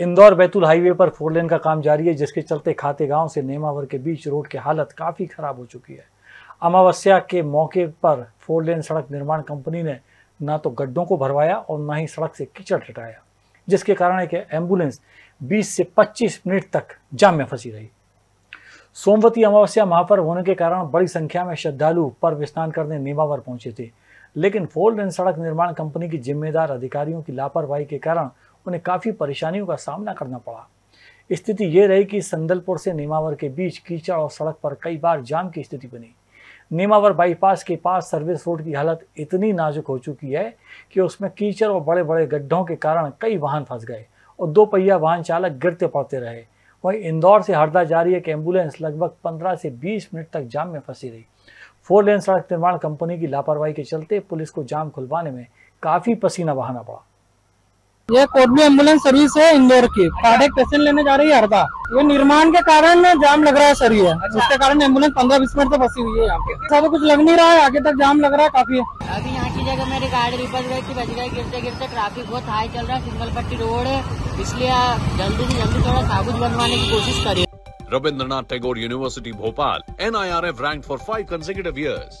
Indore Betul highway पर four lane का काम जारी है, जिसके चलते खाते गाँव से नेमावर के बीच रोड की हालत काफ़ी खराब हो चुकी है। अमावस्या के मौके पर फोर लेन सड़क निर्माण कंपनी ने ना तो गड्ढों को भरवाया और ना ही सड़क से कीचड़ हटाया, जिसके कारण एक एंबुलेंस 20 से 25 मिनट तक जाम में फंसी रही। सोमवती अमावस्या महापर्व होने के कारण बड़ी संख्या में श्रद्धालु पर्व स्नान करने नेमावर पहुँचे थे, लेकिन फोर लेन सड़क निर्माण कंपनी की जिम्मेदार अधिकारियों की लापरवाही के कारण उन्हें काफ़ी परेशानियों का सामना करना पड़ा। स्थिति ये रही कि संदलपुर से नेमावर के बीच कीचड़ और सड़क पर कई बार जाम की स्थिति बनी। नेमावर बाईपास के पास सर्विस रोड की हालत इतनी नाजुक हो चुकी है कि उसमें कीचड़ और बड़े बड़े गड्ढों के कारण कई वाहन फंस गए और दो पहिया वाहन चालक गिरते पड़ते रहे। वहीं इंदौर से हरदा जा रही एक एंबुलेंस लगभग 15 से 20 मिनट तक जाम में फंसी रही। फोर लेन सड़क निर्माण कंपनी की लापरवाही के चलते पुलिस को जाम खुलवाने में काफ़ी पसीना बहाना पड़ा। ये कोटमी एंबुलेंस सर्विस है इंदौर की। कार्डिक पेशेंट लेने जा रही है हरदा। ये निर्माण के कारण जाम लग रहा है सर ये। जिसके कारण एंबुलेंस पंद्रह बीस मिनट तक फंसी हुई है यहाँ पे। ऐसा तो कुछ लग नहीं रहा है। आगे तक जाम लग रहा है काफ़ी। अभी यहाँ की जगह मेरी गाड़ी रिपल गई थी बच गई गिरते गिरते ट्रैफ़िक बहुत हाई चल रहा है। सिंगल पट्टी रोड है। इसलिए जल्दी से जल्दी थोड़ा कागज़ बनवाने की कोशिश करिए। Rabindranath Tagore University, Bhopal, NIRF ranked for five consecutive years.